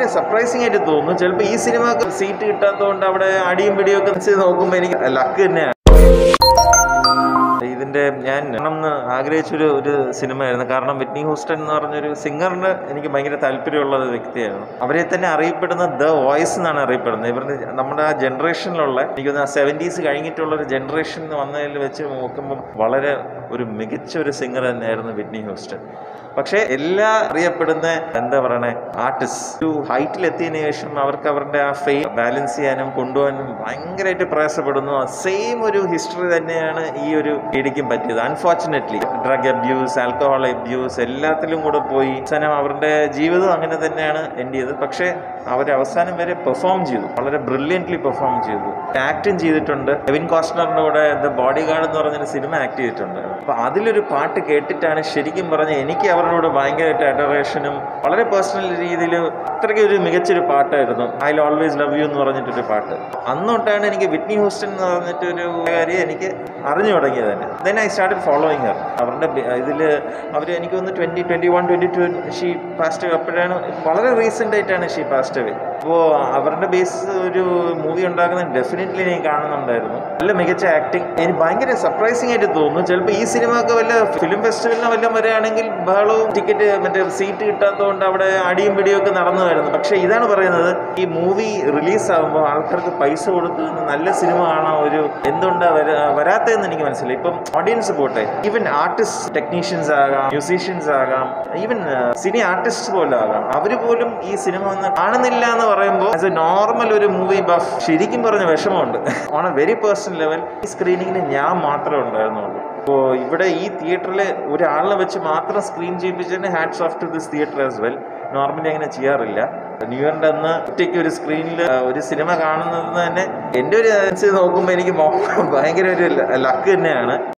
ഭയങ്കര സർപ്രൈസിംഗ് ആയിട്ട് തോന്നുന്നു. ചിലപ്പോൾ ഈ സിനിമക്ക് സീറ്റ് കിട്ടാത്തതുകൊണ്ട് അവിടെ അടിയും പിടിയും ഒക്കെ നോക്കുമ്പോൾ എനിക്ക് ലക്ക് തന്നെയാണ്. ഇതിന്റെ ഞാൻ കാണണമെന്ന് ആഗ്രഹിച്ചൊരു ഒരു സിനിമയായിരുന്നു. കാരണം വിറ്റ്നി ഹൂസ്റ്റൺ എന്ന് പറഞ്ഞൊരു സിംഗറിന് എനിക്ക് ഭയങ്കര താല്പര്യമുള്ള ഒരു വ്യക്തിയായിരുന്നു. അവരെ തന്നെ അറിയപ്പെടുന്ന ദ വോയിസ് എന്നാണ് അറിയപ്പെടുന്നത്. ഇവരുടെ നമ്മുടെ ആ ജനറേഷനിലുള്ള എനിക്ക് സെവന്റീസ് കഴിഞ്ഞിട്ടുള്ള ഒരു ജനറേഷൻ വന്നതിൽ വെച്ച് നോക്കുമ്പോൾ വളരെ ഒരു മികച്ച ഒരു സിംഗർ തന്നെയായിരുന്നു വിറ്റ്നി ഹൂസ്റ്റൺ. പക്ഷേ എല്ലാ അറിയപ്പെടുന്ന എന്താ പറയണേ ആർട്ടിസ്റ്റ് ഒരു ഹൈറ്റിൽ എത്തിയതിനു ശേഷം അവർക്ക് അവരുടെ ആ ഫെയിം ബാലൻസ് ചെയ്യാനും കൊണ്ടുപോകാനും ഭയങ്കരമായിട്ട് പ്രയാസപ്പെടുന്നു. സെയിം ഒരു ഹിസ്റ്ററി തന്നെയാണ് ഈ ഒരു ഇടിക്കും പറ്റിയത് unfortunately drug abuse alcohol abuse എല്ലാത്തിലും കൂടെ പോയി. അവസാനം അവരുടെ ജീവിതം അങ്ങനെ തന്നെയാണ് എൻഡ് ചെയ്തത്. പക്ഷേ അവസാനം വരെ പെർഫോം ചെയ്തു. വളരെ ബ്രില്യന്റ്ലി പെർഫോം ചെയ്തു. ആക്ടും ചെയ്തിട്ടുണ്ട്. കെവിൻ കോസ്റ്റ്നറിന്റെ കൂടെ ദ ബോഡി ഗാർഡ് എന്ന് പറഞ്ഞൊരു സിനിമ ആക്ട് ചെയ്തിട്ടുണ്ട്. അപ്പോൾ അതിലൊരു പാട്ട് കേട്ടിട്ടാണ് ശരിക്കും പറഞ്ഞ എനിക്ക് അവരോട് ഭയങ്കരമായിട്ട് അഡറേഷനും വളരെ പേഴ്സണൽ രീതിയിൽ അത്രയ്ക്ക് ഒരു മികച്ചൊരു പാട്ടായിരുന്നു. ഐ ഓൾവേസ് ലവ് യു എന്ന് പറഞ്ഞിട്ടൊരു പാട്ട്. അന്നോട്ടാണ് എനിക്ക് വിറ്റ്നി ഹൂസ്റ്റൺ എന്ന് പറഞ്ഞിട്ടൊരു കാര്യം എനിക്ക് അറിഞ്ഞു തുടങ്ങിയത് തന്നെ. Then I start following her അവരുടെ ഇതിൽ അവർ എനിക്ക് തോന്നുന്നു twenty twenty one twenty two she passed അപ്പോഴാണ് വളരെ റീസെന്റ് ആയിട്ടാണ് ഷീ പാസ്റ്റ് അവേ അപ്പോൾ അവരുടെ ബേസ് ഒരു മൂവി ഉണ്ടാക്കുന്നത് ഡെഫിനറ്റ്ലി ഞാൻ കാണുന്നുണ്ടായിരുന്നു. നല്ല മികച്ച ആക്ടിങ് എനിക്ക് ഭയങ്കര സർപ്രൈസിങ് ആയിട്ട് തോന്നുന്നു. ചിലപ്പോൾ ഈ സിനിമ സിനിമയൊക്കെ വല്ല ഫിലിം ഫെസ്റ്റിവലിന് വല്ല വരികയാണെങ്കിൽ ബഹളവും ടിക്കറ്റ് മറ്റേ സീറ്റ് കിട്ടാത്തതുകൊണ്ട് അവിടെ അടിയും പിടിയും ഒക്കെ നടന്നതായിരുന്നു. പക്ഷേ ഇതാണ് പറയുന്നത് ഈ മൂവി റിലീസ് ആകുമ്പോൾ ആൾക്കാർക്ക് പൈസ കൊടുത്ത് നല്ല സിനിമ കാണാൻ ഒരു എന്തുകൊണ്ടാണ് വരാ വരാത്തതെന്ന് എനിക്ക് മനസ്സിലായി. ഇപ്പം ഓഡിയൻസ് പോട്ടെ. ഈവൻ ആർട്ടിസ്റ്റ് ടെക്നീഷ്യൻസ് ആകാം മ്യൂസീഷ്യൻസ് ആകാം ഈവൻ സിനി ആർട്ടിസ്റ്റ് പോലും ആകാം. അവർ പോലും ഈ സിനിമ ഒന്ന് കാണുന്നില്ല എന്ന് പറയുമ്പോൾ ആസ് എ നോർമൽ ഒരു മൂവി ബഫ് ശരിക്കും പറഞ്ഞ വിഷമമുണ്ട്. On a very personal level ഈ സ്ക്രീനിങ്ങിന് ഞാൻ മാത്രമേ ഉണ്ടായിരുന്നുള്ളൂ. അപ്പോൾ ഇവിടെ ഈ തിയേറ്ററിൽ ഒരാളിനെ വെച്ച് മാത്രം screen ചെയ്യിപ്പിച്ചതിന് hats off to this theatre as well normally അങ്ങനെ ചെയ്യാറില്ല. ന്യൂ ഇയറിന്റെ അന്ന് ഒറ്റയ്ക്ക് ഒരു സ്ക്രീനിൽ ഒരു സിനിമ കാണുന്നത് തന്നെ എന്റെ ഒരു നോക്കുമ്പോൾ എനിക്ക് ഭയങ്കര ഒരു ലക്ക് തന്നെയാണ്.